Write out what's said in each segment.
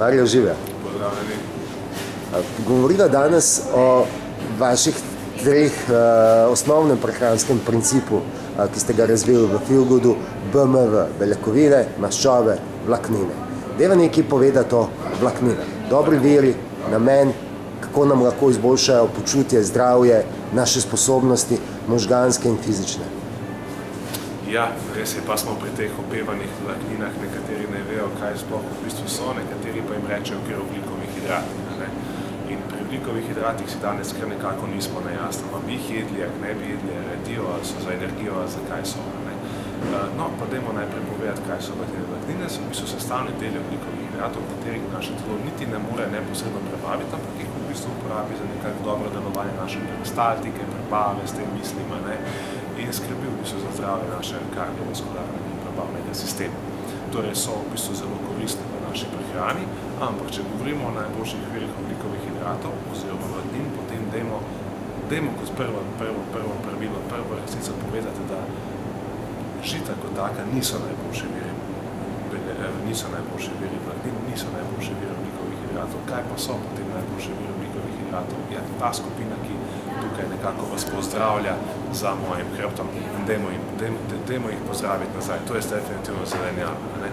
Marijo Žive. Pozdravljeni. Govoriva danes o vaših treh uh, osnovnem prehranskem principu, uh, ki ste ga razvili v Filgudu, BMV, beljakovine, maščobe, vlaknine. Deva nekaj povedati o vlaknine. Dobri viri, namen, kako nam lahko izboljšajo počutje, zdravje, naše sposobnosti, možganske in fizične. Ja, res je, pa smo pri teh opevanih vlakninah, nekateri ne vejo, kaj sploh v bistvu so, nekateri pa jim rečejo kjer oglikovih hidratih. Ne? In pri oglikovih hidratih si danes kar nekako nismo na jasno, pa bi jih jedli, ak ne bi jedli, redijo, ali so za energijo, ali zakaj so. Ne? No, pa dajmo najprej povedati, kaj so vlaknine. Vlaknine so v bistvu sestavni deli oglikovih hidratov, katerih naše telo niti ne more neposredno prebaviti, ampak jih v bistvu uporabi za nekako dobro delovanje naše peristaltike, prebave, s tem mislima, ne? In skrbi v bistvu za zdravje naše kardiovaskularnega in prebavnega sistema. Torej so v bistvu zelo koristne v naši prehrani, ampak če govorimo o najboljših virih oglikovih hidratov oziroma vlaknin, potem dajmo, dajmo kot prvo, prvo, prvo pravilo, prvo resnico povedati, da žita kot taka niso najboljši viri, niso najboljši viri vlaknin, niso najboljši viri oglikovih hidratov. Kaj pa so potem najboljši viri oglikovih hidratov? Ja, ta skupina, ki tukaj nekako vas pozdravlja za mojim hrbtom in dajmo, jim, dajmo, dajmo jih pozdraviti nazaj. To je definitivno zelenjava. Ne?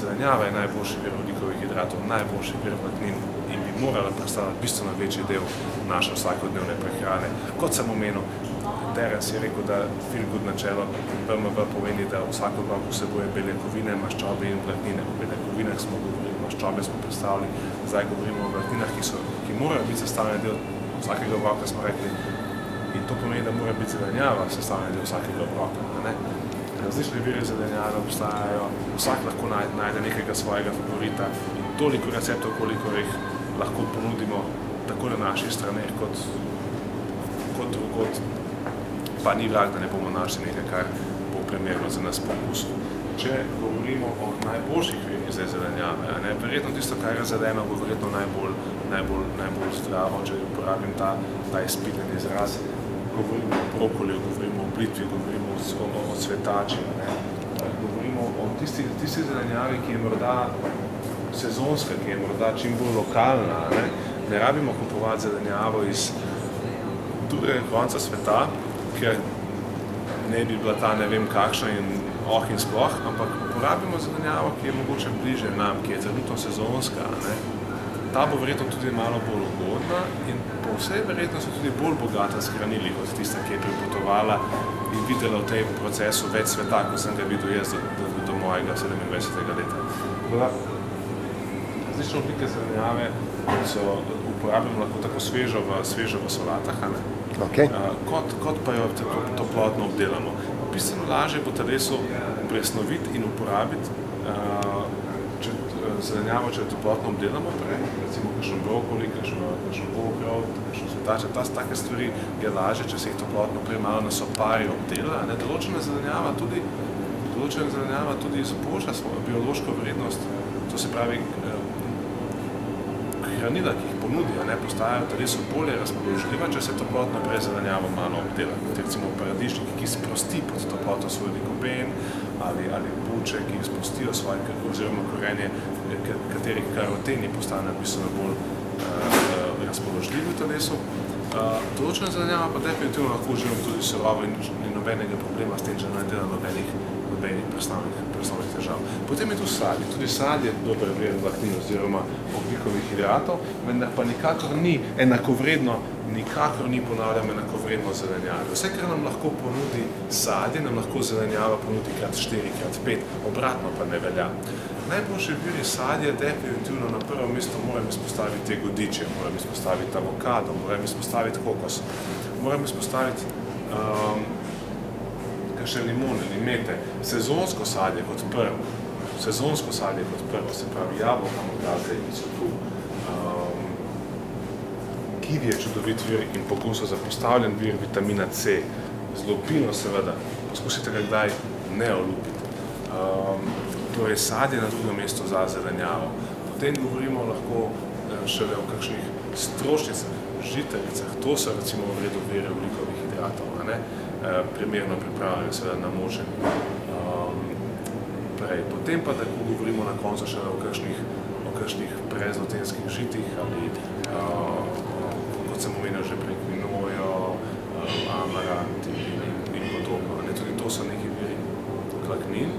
Zelenjava je najboljši vir oglikovih hidratov, najboljši vir vlaknin in bi morala predstavljati bistveno večji del naše vsakodnevne prehrane. Kot sem omenil, Terence je rekel, da feel good načelo BMV pomeni, da vsak obrok vsebuje beljakovine, maščobe in vlaknine. O beljakovinah smo govorili, maščobe smo predstavili, zdaj govorimo o vlakninah, ki, so, ki morajo biti sestavljene del vsakega obroka, smo rekli. In to pomeni, da mora biti zelenjava sestavljena del vsakega obroka. Ne? Različne vire zelenjave obstajajo, vsak lahko najde nekega svojega favorita in toliko receptov, koliko jih lahko ponudimo tako na naših straneh kot, kot drugod, pa ni vrag, da ne bomo našli nekaj, kar bo primerno za nas po okusu. Če govorimo o najboljših virih za zelenjave, ne, verjetno tisto, kar je zeleno, bo verjetno najbolj, najbolj, najbolj zdravo, če uporabim ta, ta izpiten izraz. Govorimo o brokoliju, govorimo o blitvi, govorimo o, o, o cvetači, ne. govorimo o tisti, tisti zelenjavi, ki je morda sezonska, ki je morda čim bolj lokalna. Ne, ne rabimo kupovati zelenjavo iz drugega konca sveta, ker ne bi bila ta ne vem kakšna in oh in sploh, ampak uporabimo zelenjavo, ki je mogoče bliže nam, ki je trenutno sezonska. Ne. Ta bo verjetno tudi malo bolj ugodna in po vsej verjetnosti tudi bolj bogata s hranili kot tista, ki je pripotovala in videla v tem procesu več sveta, kot sem ga videl jaz do, do, do mojega 27. leta. Različne oblike zelenjave so uporabljamo lahko tako svežo v, svežo v solatah, ne? Okay. Kot, kot pa jo tako toplotno obdelamo. Bistveno lažje bo telesu presnoviti in uporabiti če, zelenjavo, če jo toplotno obdelamo prej, recimo kakšen brokoli, kakšen bokrov, kakšen svetače, ta, take stvari je lažje, če se jih toplotno prej malo na sopari obdela. Ne, določena zelenjava tudi, določena zelenjava tudi izboljša svojo biološko vrednost, to se pravi, hranila, ki jih ponudijo, ne, postajajo telesu bolje razpoložljiva, če se toplotno prej zelenjavo malo obdela. Kot recimo paradižnik, ki sprosti pod toploto svoj likopen, ali, ali buče, ki sprostijo svoje, oziroma korenje, katerih karoteni postanejo bistveno bolj uh, razpoložljivi v telesu. Uh, določena zelenjava pa definitivno lahko uživamo tudi surovo in ni nobenega problema s tem, že ne dela nobenih, nobenih predstavnih, predstavnih težav. Potem je tu sadje. Tudi sadje je dober vir vlaknin oziroma oglikovih hidratov, vendar pa nikakor ni enakovredno, nikakor ni ponavljam enakovredno zelenjave. Vse, kar nam lahko ponudi sadje, nam lahko zelenjava ponudi krat 4, krat 5, obratno pa ne velja. Najboljši viri sadje definitivno na prvo mesto moram izpostaviti godiče, moram izpostaviti avokado, moram izpostaviti kokos, moram izpostaviti um, kakšne limone, limete, sezonsko sadje kot prvo, sezonsko sadje kot prvo, se pravi jabolka, zdaj, ki so tu. Um, kivi je čudovit vir in pogosto zapostavljen vir vitamina C, z lupino seveda, poskusite ga kdaj ne olupiti. Um, torej sadje na drugem mestu za zelenjavo. Potem govorimo lahko šele o kakšnih strošnicah, žitaricah, to so recimo v redu vere oglikovih hidratov, a ne? E, primerno pripravljene, seveda namočeni. Um, prej. Potem pa, da govorimo na koncu šele o kakšnih, o kakšnih prezlotenskih žitih ali uh, kot sem omenil že prej kvinojo, uh, amarant in, in, in podobno. Ne, tudi to so neki viri vlaknin,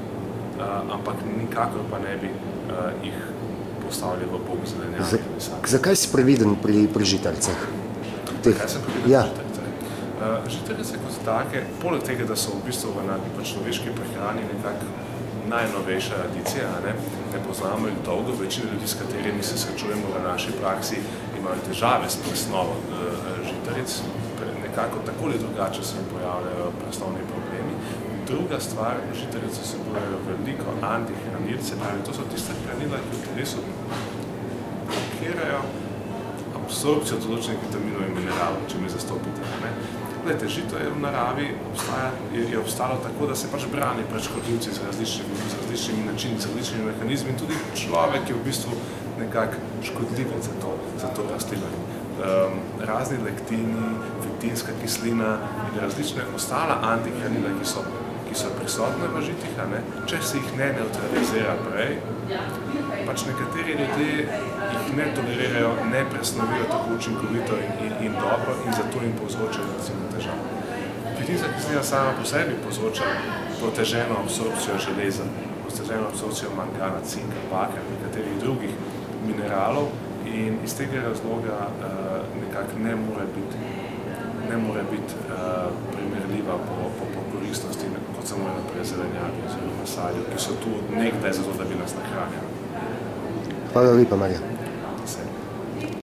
uh, ampak nikakor pa ne bi uh, jih postavili v bog zelenjave. Zakaj si previden pri, pri? Zakaj sem previden ja. pri žitaricah? Uh, žitarice kot take, poleg tega, da so v bistvu v, na, v človeški prehrani nekako najnovejša adicija, ne, ne poznamo jih dolgo, večina ljudi, s katerimi se srečujemo v naši praksi, imajo težave s presnovo uh, žitaric, nekako tako ali drugače se jim pojavljajo presnovni problemi. Druga stvar, žitarice se bojajo veliko antihranilce, pravi, to so tiste hranila, ki v telesu blokirajo absorpcijo določenih vitaminov in mineralov, če mi zastopite. Ne. Gledajte, žito je v naravi, obstaja, je, je obstalo tako, da se pač brani pred škodljivci z različnimi, z različnimi načini, z različnimi mehanizmi in tudi človek je v bistvu nekako škodljivec za to, za to rastlino. Um, razni lektini, fitinska kislina in različne ostala antihranila, ki so, so prisotne v žitih, ne, če se jih ne neutralizira prej, pač nekateri ljudje jih ne tolerirajo, ne presnovijo tako učinkovito in, in, in dobro in zato jim povzročajo recimo težave. Fitinska kislina sama po sebi povzroča proteženo absorpcijo železa, proteženo absorpcijo mangana, cinka, bakra in nekaterih drugih mineralov in iz tega razloga uh, nekako ne more biti ne more biti uh, primerljiva po, po, po koristnosti, kot samo naprej zelenjaki oziroma sadju, ki so tu nekdaj zato, da bi nas nahranjali. Hvala lepa, Marija.